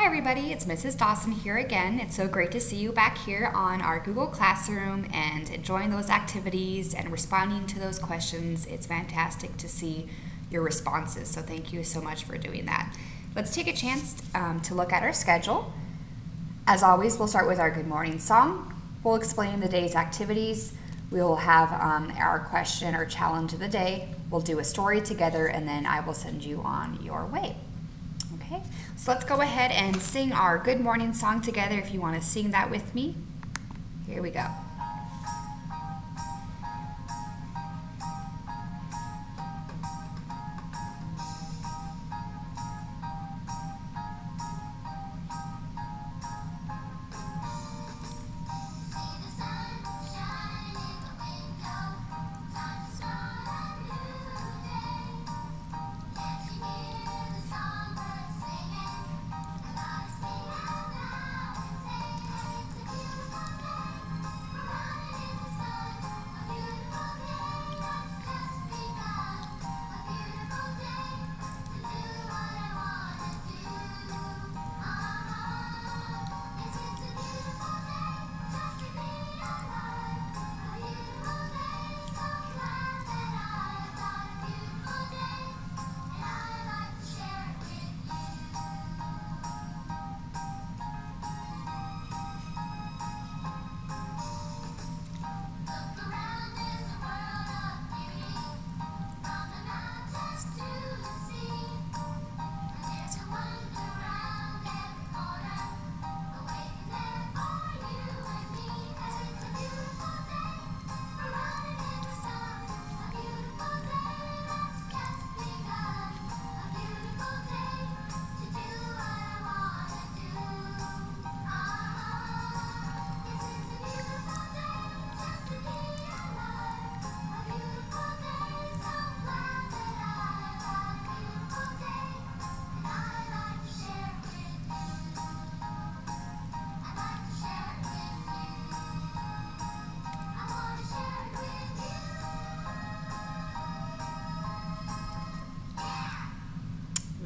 Hi everybody, it's Mrs. Dawson here again. It's so great to see you back here on our Google Classroom and enjoying those activities and responding to those questions. It's fantastic to see your responses, so thank you so much for doing that. Let's take a chance um, to look at our schedule. As always, we'll start with our good morning song. We'll explain the day's activities. We will have um, our question or challenge of the day. We'll do a story together, and then I will send you on your way. Okay, so let's go ahead and sing our good morning song together if you want to sing that with me. Here we go.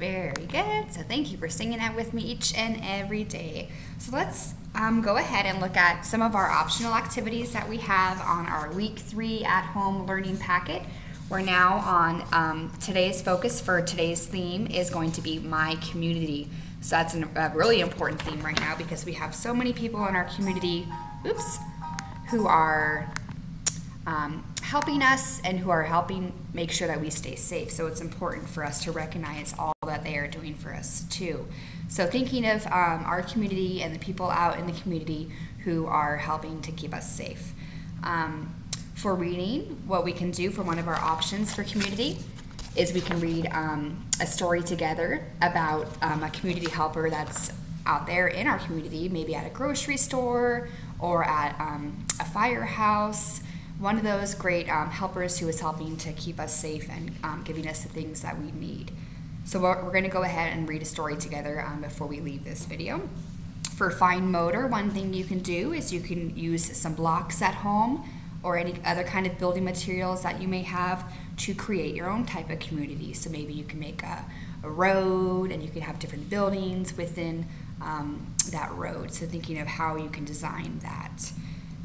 Very good. So thank you for singing that with me each and every day. So let's um, go ahead and look at some of our optional activities that we have on our week three at home learning packet. We're now on um, today's focus for today's theme is going to be my community. So that's an, a really important theme right now because we have so many people in our community, oops, who are um, helping us and who are helping make sure that we stay safe. So it's important for us to recognize all that they are doing for us too. So thinking of um, our community and the people out in the community who are helping to keep us safe. Um, for reading, what we can do for one of our options for community is we can read um, a story together about um, a community helper that's out there in our community, maybe at a grocery store or at um, a firehouse one of those great um, helpers who is helping to keep us safe and um, giving us the things that we need. So we're, we're going to go ahead and read a story together um, before we leave this video. For fine motor, one thing you can do is you can use some blocks at home or any other kind of building materials that you may have to create your own type of community. So maybe you can make a, a road and you can have different buildings within um, that road. So thinking of how you can design that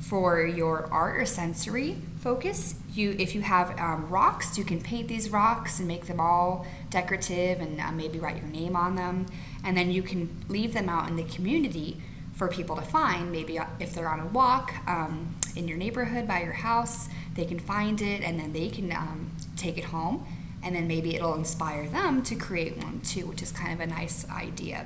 for your art or sensory focus you if you have um, rocks you can paint these rocks and make them all decorative and uh, maybe write your name on them. And then you can leave them out in the community for people to find. Maybe uh, if they're on a walk um, in your neighborhood by your house they can find it and then they can um, take it home. And then maybe it'll inspire them to create one too which is kind of a nice idea.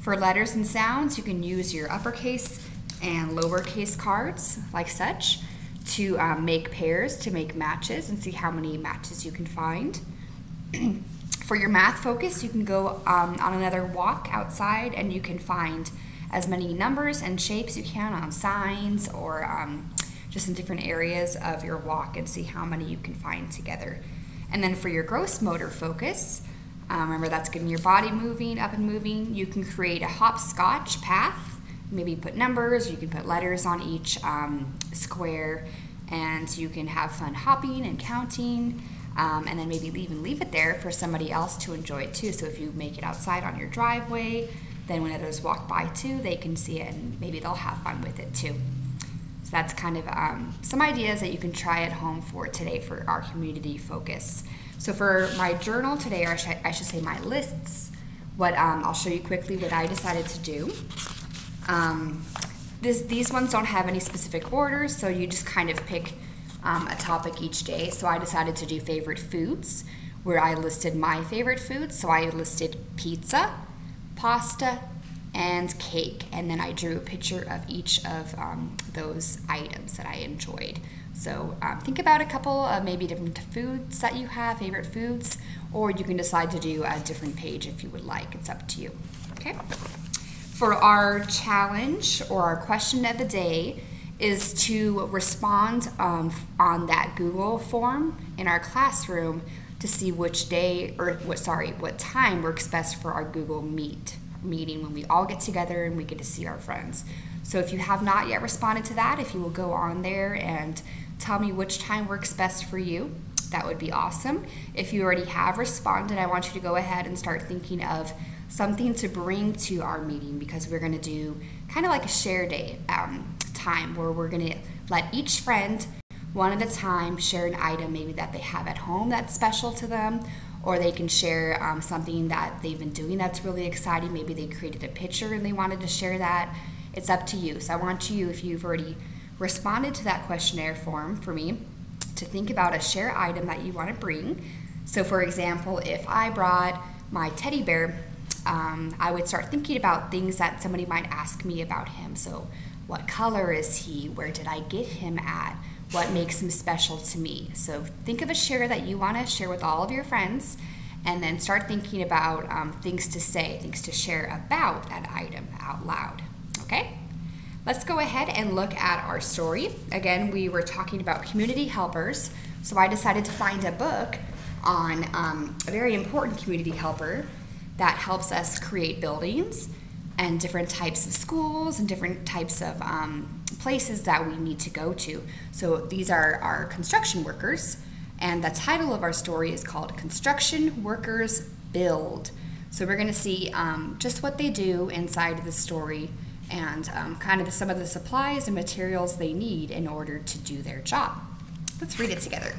For letters and sounds you can use your uppercase and lowercase cards like such to um, make pairs to make matches and see how many matches you can find. For your math focus, you can go um, on another walk outside and you can find as many numbers and shapes you can on signs or um, just in different areas of your walk and see how many you can find together. And then for your gross motor focus, um, remember that's getting your body moving, up and moving, you can create a hopscotch path maybe put numbers, you can put letters on each um, square, and you can have fun hopping and counting. Um, and then maybe even leave it there for somebody else to enjoy it too. So if you make it outside on your driveway, then when others walk by too, they can see it and maybe they'll have fun with it too. So that's kind of um, some ideas that you can try at home for today for our community focus. So for my journal today, or I should say my lists, what um, I'll show you quickly what I decided to do. Um, this, these ones don't have any specific orders, so you just kind of pick um, a topic each day. So I decided to do favorite foods, where I listed my favorite foods. So I listed pizza, pasta, and cake, and then I drew a picture of each of um, those items that I enjoyed. So um, think about a couple of maybe different foods that you have, favorite foods, or you can decide to do a different page if you would like. It's up to you. Okay. For our challenge or our question of the day is to respond um, on that Google form in our classroom to see which day or what sorry what time works best for our Google Meet meeting when we all get together and we get to see our friends. So if you have not yet responded to that, if you will go on there and tell me which time works best for you, that would be awesome. If you already have responded, I want you to go ahead and start thinking of something to bring to our meeting because we're going to do kind of like a share day um, time where we're going to let each friend one at a time share an item maybe that they have at home that's special to them or they can share um, something that they've been doing that's really exciting. Maybe they created a picture and they wanted to share that. It's up to you. So I want you, if you've already responded to that questionnaire form for me, to think about a share item that you want to bring. So, for example, if I brought my teddy bear, um, I would start thinking about things that somebody might ask me about him. So, what color is he? Where did I get him at? what makes him special to me. So think of a share that you want to share with all of your friends and then start thinking about um, things to say, things to share about that item out loud. Okay? Let's go ahead and look at our story. Again, we were talking about community helpers, so I decided to find a book on um, a very important community helper that helps us create buildings and different types of schools and different types of um, places that we need to go to. So these are our construction workers, and the title of our story is called Construction Workers Build. So we're going to see um, just what they do inside of the story and um, kind of some of the supplies and materials they need in order to do their job. Let's read it together.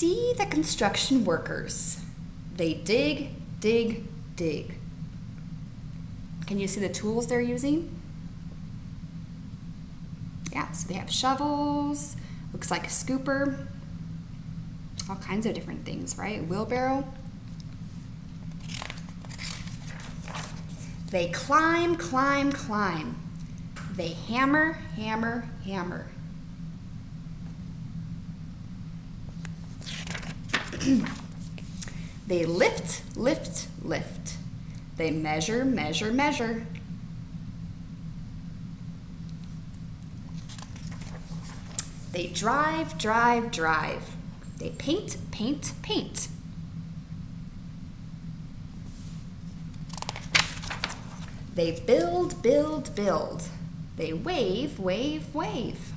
See the construction workers. They dig, dig, dig. Can you see the tools they're using? Yeah, so they have shovels, looks like a scooper, all kinds of different things, right? Wheelbarrow. They climb, climb, climb. They hammer, hammer, hammer. they lift, lift, lift. They measure, measure, measure. They drive, drive, drive. They paint, paint, paint. They build, build, build. They wave, wave, wave.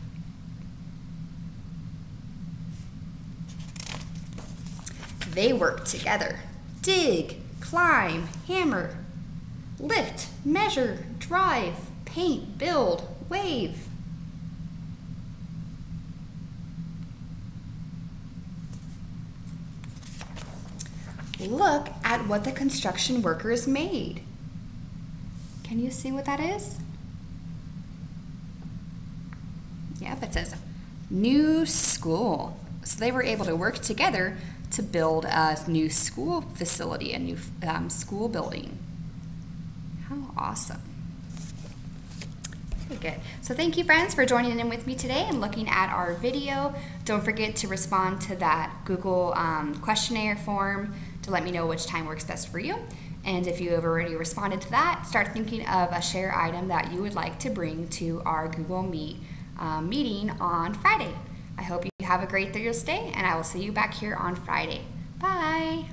They work together. Dig, climb, hammer, lift, measure, drive, paint, build, wave. Look at what the construction workers made. Can you see what that is? Yep, it says new school. So they were able to work together to build a new school facility, a new um, school building. How awesome. Okay, good. So thank you friends for joining in with me today and looking at our video. Don't forget to respond to that Google um, questionnaire form to let me know which time works best for you. And if you have already responded to that, start thinking of a share item that you would like to bring to our Google Meet um, meeting on Friday. I hope you have a great Thursday, and I will see you back here on Friday. Bye.